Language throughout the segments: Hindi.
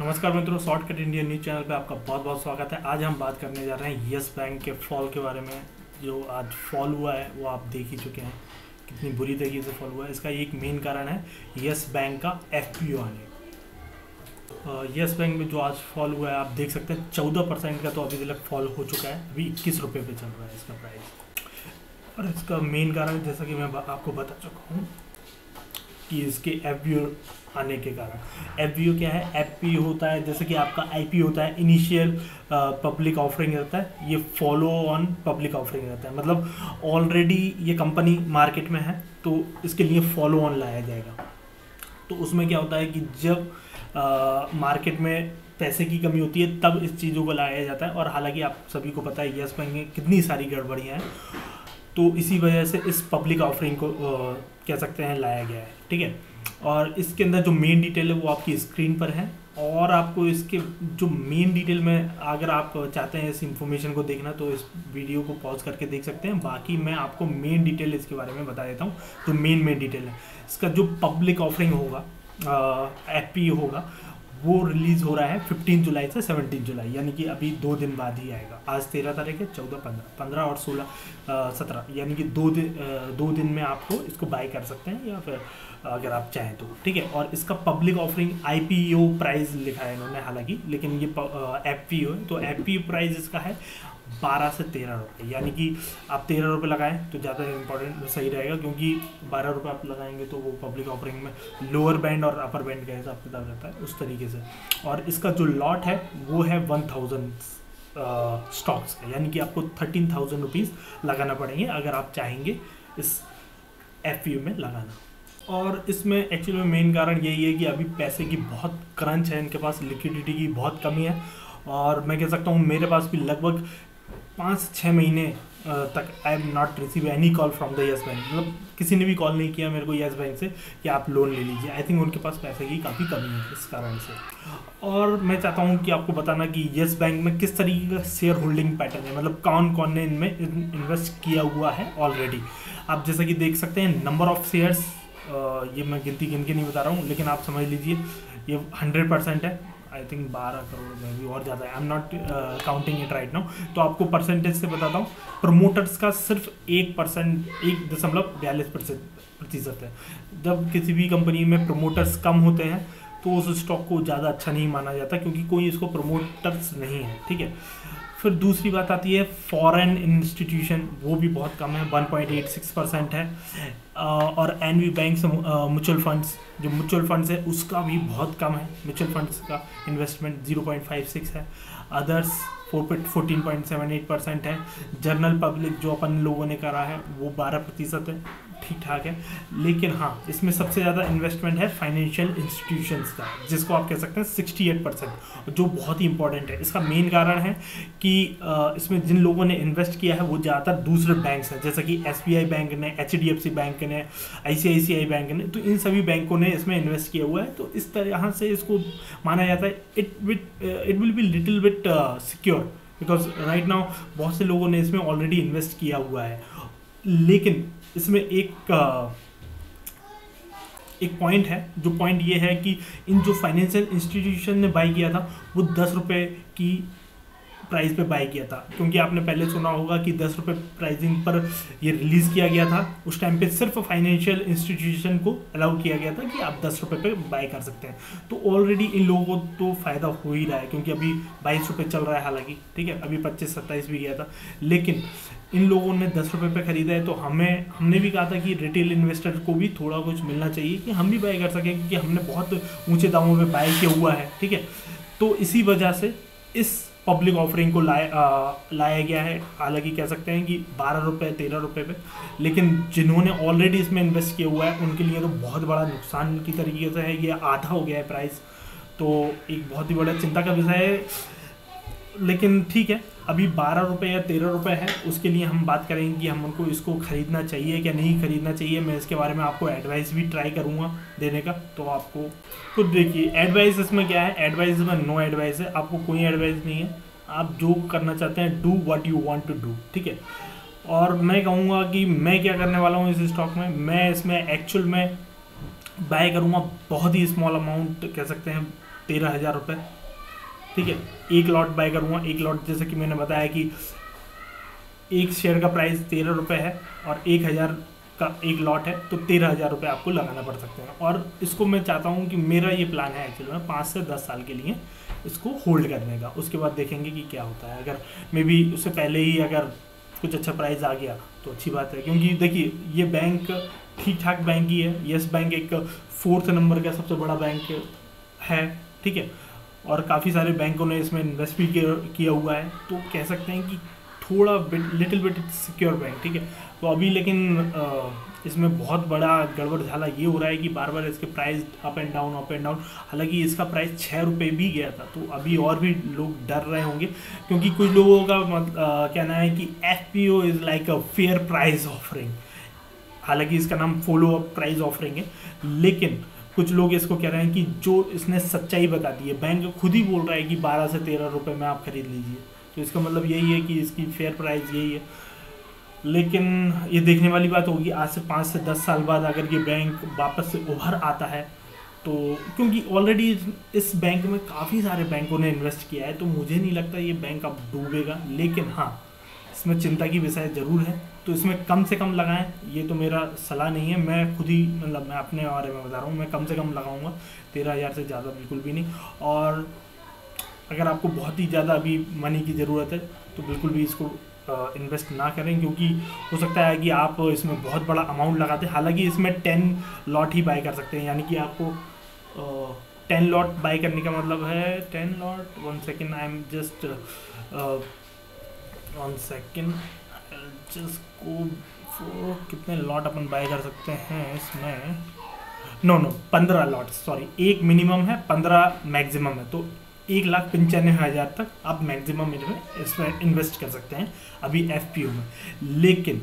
नमस्कार मित्रों शॉर्टकट इंडिया न्यूज़ चैनल पे आपका बहुत बहुत स्वागत है। आज हम बात करने जा रहे हैं यस बैंक के फॉल के बारे में, जो आज फॉल हुआ है, वो आप देख ही चुके हैं। कितनी बुरी तरीके से फॉल हुआ है। इसका एक मेन कारण है यस बैंक का एफ़ आने। यस बैंक में जो आज फॉल हुआ है, आप देख सकते हैं, चौदह परसेंट का तो अभी तक फॉल हो चुका है। अभी इक्कीस रुपये पे चल रहा है इसका प्राइस और इसका मेन कारण, जैसा कि मैं आपको बता चुका हूँ कि इसके एफ़ आने के कारण। एफ़ क्या है? एफ़ होता है, जैसे कि आपका आईपी होता है इनिशियल पब्लिक ऑफरिंग रहता है, ये फॉलो ऑन पब्लिक ऑफरिंग रहता है। मतलब ऑलरेडी ये कंपनी मार्केट में है तो इसके लिए फॉलो ऑन लाया जाएगा। तो उसमें क्या होता है कि जब मार्केट में पैसे की कमी होती है, तब इस चीज़ों को लाया जाता है, और हालाँकि आप सभी को पता है यस बैंक में कितनी सारी गड़बड़ियाँ हैं तो इसी वजह से इस पब्लिक ऑफरिंग को कह सकते हैं, लाया गया है, ठीक है? और इसके अंदर जो मेन डिटेल है वो आपकी स्क्रीन पर है और आपको इसके जो मेन डिटेल में अगर आप चाहते हैं इस इंफॉर्मेशन को देखना तो इस वीडियो को पॉज करके देख सकते हैं। बाकी मैं आपको मेन डिटेल इसके बारे में बता देता हूँ तो मेन मेन डिटेल है। इसका जो पब्लिक ऑफरिंग होगा एफपी होगा वो रिलीज़ हो रहा है 15 जुलाई से 17 जुलाई, यानी कि अभी दो दिन बाद ही आएगा। आज तेरह तारीख है, चौदह, पंद्रह पंद्रह और सोलह सत्रह, यानी कि दो दिन दो दिन में आपको इसको बाय कर सकते हैं या फिर अगर आप चाहें तो ठीक है? और इसका public offering I P O price लिखा है इन्होंने हालाँकि, लेकिन ये एफ़ पी ओ है तो एफ़ पी ओ प्राइज़ इसका है बारह से तेरह रुपये यानी कि आप तेरह रुपये लगाएँ तो ज़्यादा इंपॉर्टेंट सही रहेगा, क्योंकि बारह रुपये आप लगाएँगे तो वो पब्लिक ऑफरिंग में लोअर बैंड और अपर बैंड का हिसाब किताब रहता है, उस तरीके से। और इसका जो लॉट है, वो है वन थाउज़ेंड स्टॉक्स का। यानी कि आपको थर्टीन थाउज़ेंड रुपीज़ लगाना पड़ेंगे अगर आप चाहेंगे इस एफ़ यू में लगाना। और इसमें एक्चुअली में मेन कारण यही है कि अभी पैसे की बहुत क्रंच है, इनके पास लिक्विडिटी की बहुत कमी है। और मैं कह सकता हूँ, मेरे पास भी लगभग पाँच छः महीने तक I am not receive any call from the Yes bank मतलब किसी ने भी कॉल नहीं किया मेरे को येस बैंक से कि आप लोन ले लीजिए। आई थिंक उनके पास पैसे की काफ़ी कमी है इस कारण से। और मैं चाहता हूँ कि आपको बताना कि येस बैंक में किस तरीके का शेयर होल्डिंग पैटर्न है? मतलब कौन कौन ने इनमें इन्वेस्ट किया हुआ है ऑलरेडी आप जैसा कि देख सकते हैं नंबर ऑफ़ शेयर्स ये मैं गिनती गिन के नहीं बता रहा हूँ, लेकिन आप समझ लीजिए, ये हंड्रेड परसेंट है। आई थिंक बारह करोड़ में भी और ज़्यादा है। I am not counting it right now तो आपको परसेंटेज से बताता हूँ प्रमोटर्स का सिर्फ़ एक परसेंट एक दशमलव बयालीस प्रतिशत है। जब किसी भी कंपनी में प्रमोटर्स कम होते हैं तो उस स्टॉक को ज़्यादा अच्छा नहीं माना जाता क्योंकि कोई इसको प्रमोटर्स नहीं है, ठीक है? फिर दूसरी बात आती है फॉरेन इंस्टीट्यूशन वो भी बहुत कम है 1.86 परसेंट है। और N V bank mutual funds जो म्यूचुअल फंड्स है, उसका भी बहुत कम है। म्यूचुअल फंड्स का इन्वेस्टमेंट 0.56 है। Others four fourteen point seven eight percent है। जनरल पब्लिक जो अपन लोगों ने करा है, वो बारह प्रतिशत है। ठीक ठाक है। लेकिन हाँ इसमें सबसे ज़्यादा इन्वेस्टमेंट है फाइनेंशियल इंस्टीट्यूशंस का, जिसको आप कह सकते हैं सिक्सटी एट परसेंट जो बहुत ही इंपॉर्टेंट है। इसका मेन कारण है कि इसमें जिन लोगों ने इन्वेस्ट किया है, वो ज़्यादातर दूसरे बैंक हैं, जैसे कि एसबीआई बैंक ने HDFC बैंक ने ICICI बैंक ने तो इन सभी बैंकों ने इसमें इन्वेस्ट किया हुआ है। तो इस तरह से इसको माना जाता है it with it will be little bit secure because right now बहुत से लोगों ने इसमें ऑलरेडी इन्वेस्ट किया हुआ है। लेकिन इसमें एक एक पॉइंट है, जो पॉइंट ये है कि इन जो फाइनेंशियल इंस्टीट्यूशन ने बाई किया था, वो दस रुपये की प्राइस पे बाय किया था। क्योंकि आपने पहले सुना होगा कि दस रुपये प्राइसिंग पर ये रिलीज़ किया गया था। उस टाइम पे सिर्फ़ फाइनेंशियल इंस्टीट्यूशन को अलाउ किया गया था कि आप दस रुपये पे बाय कर सकते हैं। तो ऑलरेडी इन लोगों को तो फ़ायदा हो ही रहा है, क्योंकि अभी बाईस रुपये चल रहा है हालाँकि, ठीक है? अभी पच्चीस, सत्ताईस भी गया था। लेकिन इन लोगों ने दस रुपये पे ख़रीदा है तो हमें, हमने भी कहा था कि रिटेल इन्वेस्टर को भी थोड़ा कुछ मिलना चाहिए कि हम भी बाय कर सकें, क्योंकि हमने बहुत ऊँचे दामों में बाय किया हुआ है, ठीक है? तो इसी वजह से इस पब्लिक ऑफरिंग को लाया लाया गया है। हालाँकि कह सकते हैं कि बारह रुपये तेरह रुपये पे। लेकिन जिन्होंने ऑलरेडी इसमें इन्वेस्ट किया हुआ है, उनके लिए तो बहुत बड़ा नुकसान की तरीके से है। ये आधा हो गया है प्राइस तो एक बहुत ही बड़ा चिंता का विषय है। लेकिन ठीक है, अभी बारह रुपये या तेरह रुपये है, उसके लिए हम बात करेंगे कि हम उनको इसको ख़रीदना चाहिए क्या नहीं ख़रीदना चाहिए। मैं इसके बारे में आपको एडवाइस भी ट्राई करूँगा देने का तो आपको खुद देखिए एडवाइस इसमें क्या है? एडवाइस में नो एडवाइस है, आपको कोई एडवाइस नहीं है। आप जो करना चाहते हैं do what you want to do ठीक है? और मैं कहूँगा कि मैं क्या करने वाला हूँ इस स्टॉक में? मैं इसमें एक्चुअल में बाय करूँगा, बहुत ही स्मॉल अमाउंट कह सकते हैं, तेरह हज़ार रुपये ठीक है, एक लॉट बाय करूँगा, एक लॉट जैसे कि मैंने बताया कि एक शेयर का प्राइस तेरह रुपये है और एक हज़ार का एक लॉट है तो तेरह हज़ार रुपये आपको लगाना पड़ सकते हैं। और इसको मैं चाहता हूँ कि मेरा ये प्लान है एक्चुअली में पाँच से दस साल के लिए इसको होल्ड करने का। उसके बाद देखेंगे कि क्या होता है। अगर मे बी उससे पहले ही अगर कुछ अच्छा प्राइस आ गया तो अच्छी बात है। क्योंकि देखिए, ये बैंक ठीक ठाक बैंक ही है। येस बैंक एक फोर्थ नंबर का सबसे बड़ा बैंक है, ठीक है? और काफ़ी सारे बैंकों ने इसमें इन्वेस्ट भी किया हुआ है। तो कह सकते हैं कि थोड़ा bit little bit secure bank ठीक है? तो अभी लेकिन इसमें बहुत बड़ा गड़बड़ झाला ये हो रहा है कि बार बार इसके price up and down up and down हालाँकि इसका प्राइस छः रुपये भी गया था तो अभी और भी लोग डर रहे होंगे क्योंकि कुछ लोगों का मत, आ, कहना है कि F P O is like a fair price offering हालाँकि इसका नाम फॉलो अप प्राइस ऑफरिंग है लेकिन कुछ लोग इसको कह रहे हैं कि जो इसने सच्चाई बता दी है। बैंक खुद ही बोल रहा है कि बारह से तेरह रुपये में आप खरीद लीजिए। तो इसका मतलब यही है कि इसकी फेयर प्राइस यही है। लेकिन ये देखने वाली बात होगी, आज से पाँच से दस साल बाद अगर ये बैंक वापस से उभर आता है तो क्योंकि ऑलरेडी इस बैंक में काफ़ी सारे बैंकों ने इन्वेस्ट किया है तो मुझे नहीं लगता ये बैंक अब डूबेगा। लेकिन हाँ इसमें चिंता की विषय ज़रूर है। तो इसमें कम से कम लगाएँ, ये तो मेरा सलाह नहीं है। मैं खुद ही मतलब मैं अपने बारे में बता रहा हूँ, मैं कम से कम लगाऊँगा। तेरह हज़ार से ज़्यादा बिल्कुल भी नहीं। और अगर आपको बहुत ही ज़्यादा अभी मनी की ज़रूरत है तो बिल्कुल भी इसको इन्वेस्ट ना करें, क्योंकि हो सकता है कि आप इसमें बहुत बड़ा अमाउंट लगाते हैं। हालाँकि इसमें टेन लॉट ही बाय कर सकते हैं। यानी कि आपको टेन लॉट बाय करने का मतलब है ten lot one second I am just one second just को कितने लॉट अपन बाय कर सकते हैं इसमें? नो नो पंद्रह लॉट सॉरी एक मिनिमम है, पंद्रह मैक्सिमम है। तो एक लाख पंचानवे हज़ार तक आप मैक्सिमम इसमें इन्वेस्ट कर सकते हैं अभी एफ़ में। लेकिन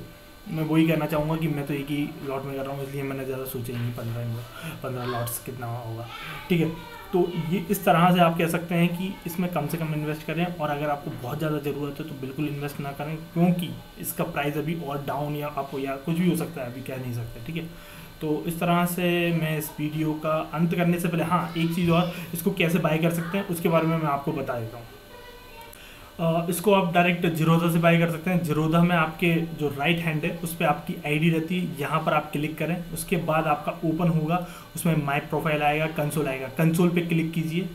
मैं वही कहना चाहूँगा कि मैं तो एक ही लॉट में कर रहा हूँ, इसलिए मैंने ज़्यादा सोचा ही नहीं पंद्रह पंद्रह लॉट्स कितना होगा। ठीक है तो ये इस तरह से आप कह सकते हैं कि इसमें कम से कम इन्वेस्ट करें और अगर आपको बहुत ज़्यादा ज़रूरत है तो बिल्कुल इन्वेस्ट ना करें, क्योंकि इसका प्राइस अभी और डाउन या अप या कुछ भी हो सकता है, अभी कह नहीं सकते, ठीक है? तो इस तरह से मैं इस वीडियो का अंत करने से पहले हाँ एक चीज़ और, इसको कैसे बाय कर सकते हैं, उसके बारे में मैं आपको बता देता हूँ। इसको आप डायरेक्ट जीरोधा से बाई कर सकते हैं। जीरोधा में आपके जो राइट हैंड है, उस पर आपकी आईडी रहती है। यहाँ पर आप क्लिक करें। उसके बाद आपका ओपन होगा। उसमें माई प्रोफ़ाइल आएगा कंसोल आएगा। कंसोल पे क्लिक कीजिए।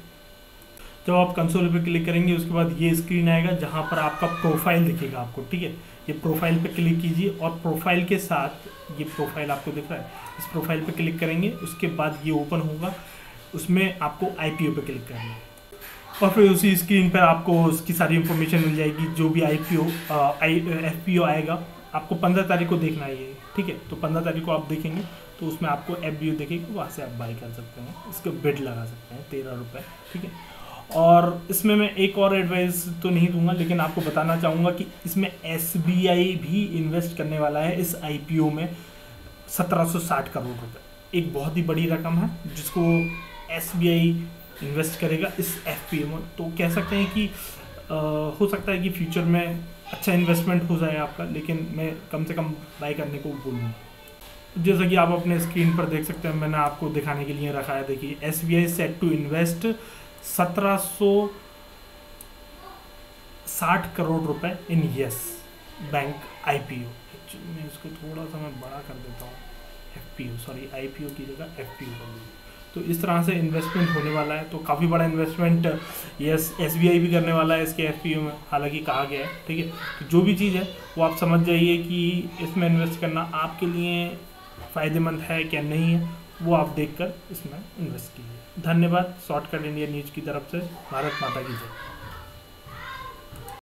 जब आप कंसोल पे क्लिक करेंगे, उसके बाद ये स्क्रीन आएगा, जहाँ पर आपका प्रोफ़ाइल दिखेगा आपको, ठीक है? ये प्रोफ़ाइल पे क्लिक कीजिए और प्रोफ़ाइल के साथ ये प्रोफ़ाइल आपको दिख रहा है। इस प्रोफ़ाइल पे क्लिक करेंगे, उसके बाद ये ओपन होगा। उसमें आपको आई पे क्लिक करना है। और फिर उसी स्क्रीन पर आपको उसकी सारी इन्फॉर्मेशन मिल जाएगी, जो भी I P O I F P O आएगा। आपको पंद्रह तारीख को देखना है ये, ठीक है? तो पंद्रह तारीख को आप देखेंगे तो उसमें आपको एफ़ बी ओ देखेगी, वहाँ से आप बाई कर सकते हैं। इसके बिड लगा सकते हैं, तेरह रुपये ठीक है? और इसमें मैं एक और एडवाइस तो नहीं दूँगा, लेकिन आपको बताना चाहूँगा कि इसमें एस बी आई भी इन्वेस्ट करने वाला है इस आई पी ओ में 1760 करोड़ रुपये एक बहुत ही बड़ी रकम है, जिसको एसबीआई इन्वेस्ट करेगा इस एफ़ पी में। तो कह सकते हैं कि आ, हो सकता है कि फ्यूचर में अच्छा इन्वेस्टमेंट हो जाए आपका लेकिन मैं कम से कम बाई करने को बोलूँगा जैसा कि आप अपने स्क्रीन पर देख सकते हैं मैंने आपको दिखाने के लिए रखा है। देखिए S B I set to invest सत्रह सौ साठ करोड़ रुपए इन यस बैंक आईपीओ एक्चुअली मैं इसको थोड़ा सा मैं बड़ा कर देता हूँ। एफपीओ सॉरी आईपीओ की जगह एफपीओ कर दूँ। तो इस तरह से इन्वेस्टमेंट होने वाला है। तो काफ़ी बड़ा इन्वेस्टमेंट यस एसबीआई भी करने वाला है इसके एफ़ में, हालाँकि कहा गया है, ठीक है? तो जो भी चीज़ है, वो आप समझ जाइए कि इसमें इन्वेस्ट करना आपके लिए फ़ायदेमंद है क्या नहीं है, वो आप देखकर इसमें इन्वेस्ट कीजिए। धन्यवाद शॉर्टकट इंडिया न्यूज़ की तरफ़ से, भारत माता की जय।